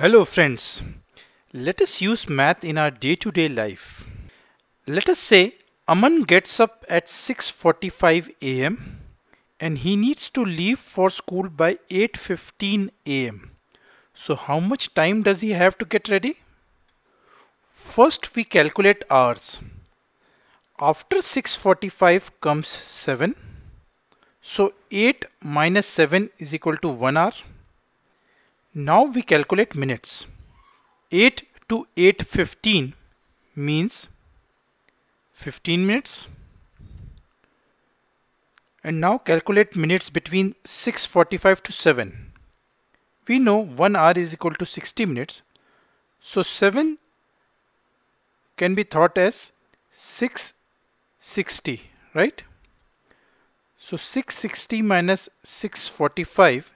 Hello friends. Let us use math in our day-to-day life. Let us say Aman gets up at 6:45 a.m. and he needs to leave for school by 8:15 a.m. So how much time does he have to get ready? First we calculate hours. After 6:45 comes 7. So 8 minus 7 is equal to 1 hour. Now we calculate minutes. 8 to 8.15 means 15 minutes. And now calculate minutes between 6.45 to 7. We know 1 hour is equal to 60 minutes. So 7 can be thought as 660, right? So 660 minus 645,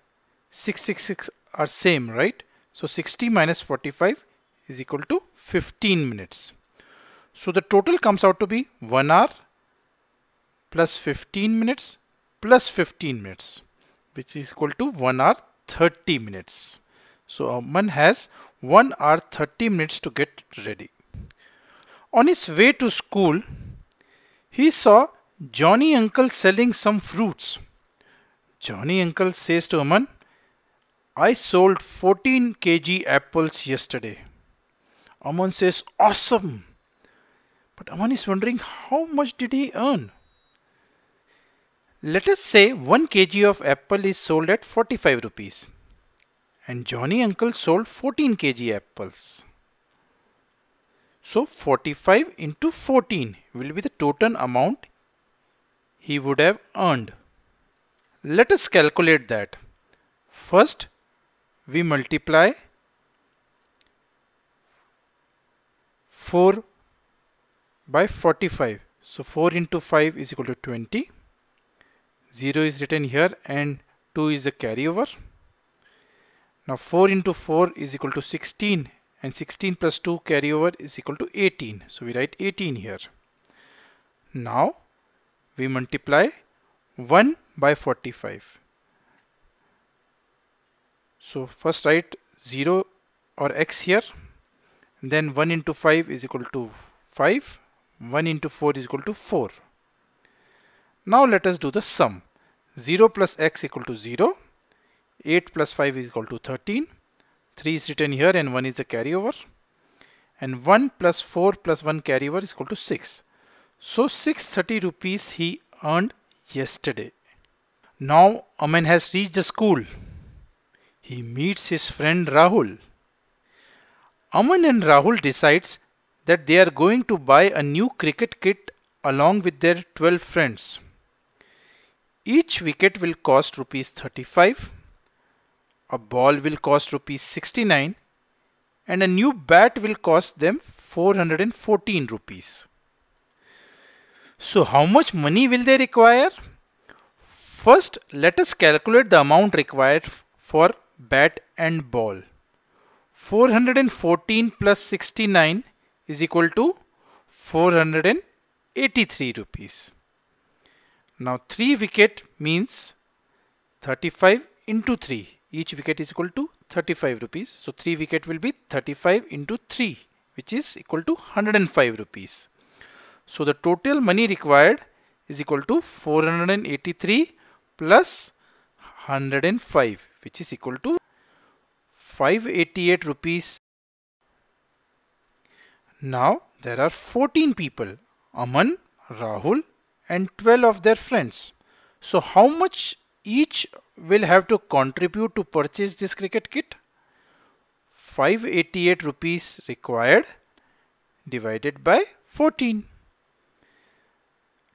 666 are same, right? So 60 minus 45 is equal to 15 minutes. So the total comes out to be 1 hour plus 15 minutes plus 15 minutes which is equal to 1 hour 30 minutes. So Aman has 1 hour 30 minutes to get ready. On his way to school, he saw Johnny uncle selling some fruits. Johnny uncle says to Aman, I sold 14 kg apples yesterday. Aman says, Awesome! But Aman is wondering how much did he earn? Let us say 1 kg of apple is sold at 45 rupees and Johnny uncle sold 14 kg apples. So 45 into 14 will be the total amount he would have earned. Let us calculate that. First, we multiply 4 by 45. So 4 into 5 is equal to 20. 0 is written here and 2 is the carryover. Now 4 into 4 is equal to 16 and 16 plus 2 carryover is equal to 18. So we write 18 here. Now we multiply 1 by 45. So first write 0 or x here. Then 1 into 5 is equal to 5. 1 into 4 is equal to 4. Now let us do the sum. 0 plus x equal to 0. 8 plus 5 is equal to 13. 3 is written here and 1 is the carryover. And 1 plus 4 plus 1 carryover is equal to 6. So 630 rupees he earned yesterday. Now Aman has reached the school he meets his friend Rahul. Aman and Rahul decides that they are going to buy a new cricket kit along with their 12 friends. Each wicket will cost rupees 35, a ball will cost rupees 69 and a new bat will cost them 414 rupees. So how much money will they require? First let us calculate the amount required for bat and ball. 414 plus 69 is equal to 483 rupees. Now 3 wicket means 35 into 3. Each wicket is equal to 35 rupees. So 3 wicket will be 35 into 3 which is equal to 105 rupees. So the total money required is equal to 483 plus 105 which is equal to 588 rupees. Now there are 14 people Aman, Rahul and 12 of their friends. So how much each will have to contribute to purchase this cricket kit? 588 rupees required divided by 14.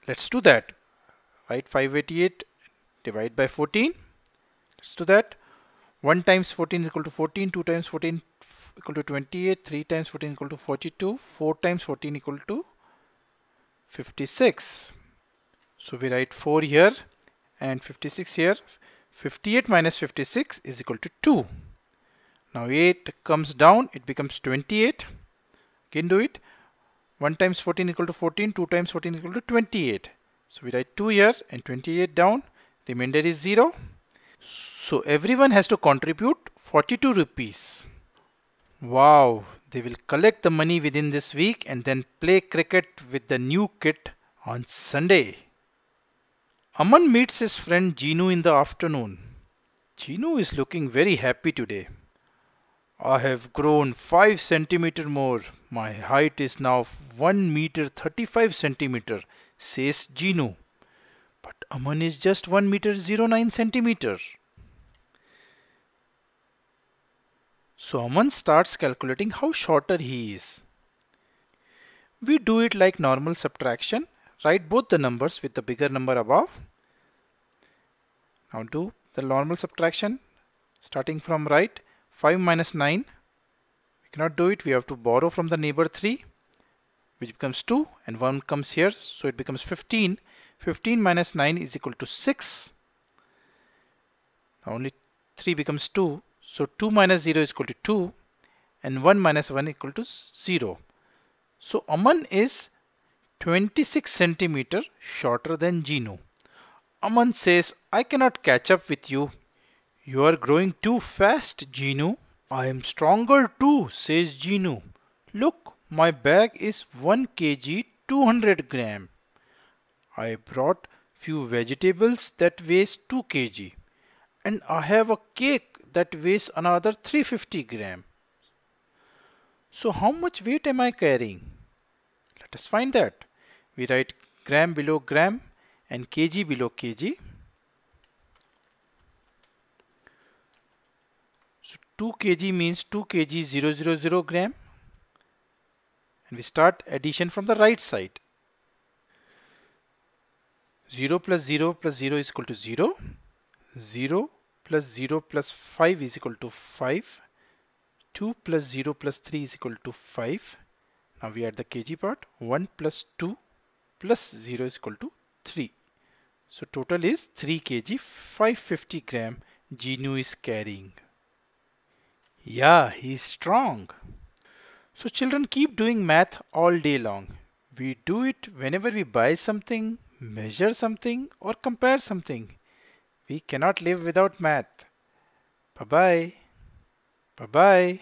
Let's do that. Right 588 divided by 14. Let's that. 1 times 14 is equal to 14, 2 times 14 equal to 28, 3 times 14 equal to 42, 4 times 14 equal to 56. So we write 4 here and 56 here. 58 minus 56 is equal to 2. Now 8 comes down, it becomes 28. Again do it. 1 times 14 equal to 14, 2 times 14 equal to 28. So we write 2 here and 28 down. Remainder is 0. So everyone has to contribute 42 rupees. Wow, they will collect the money within this week and then play cricket with the new kit on Sunday. Aman meets his friend Jinu in the afternoon. Jinu is looking very happy today. I have grown 5 centimeter more. My height is now 1 meter 35 centimeter, says Jinu. But Aman is just 1 meter 09 centimeter. So Aman starts calculating how shorter he is. We do it like normal subtraction. Write both the numbers with the bigger number above. Now do the normal subtraction starting from right 5 minus 9 we cannot do it we have to borrow from the neighbor 3 which becomes 2 and 1 comes here so it becomes 15 15 minus 9 is equal to 6 now only 3 becomes 2 so 2 minus 0 is equal to 2 and 1 minus 1 equal to 0. So Aman is 26 centimeter shorter than Jinu. Aman says, I cannot catch up with you. You are growing too fast, Jinu. I am stronger too, says Jinu. Look, my bag is 1 kg 200 gram. I brought few vegetables that weighs 2 kg and I have a cake that weighs another 350 gram. So how much weight am I carrying? Let us find that. We write gram below gram and kg below kg. So 2 kg means 2 kg 000 gram and we start addition from the right side. 0 plus 0 plus 0 is equal to 0. 0 plus 0 plus 5 is equal to 5. 2 plus 0 plus 3 is equal to 5. Now we add the kg part. 1 plus 2 plus 0 is equal to 3. So total is 3 kg 550 gram Jinu is carrying. Yeah, he's strong. So children keep doing math all day long. We do it whenever we buy something, measure something or compare something. We cannot live without math. Bye bye. Bye bye.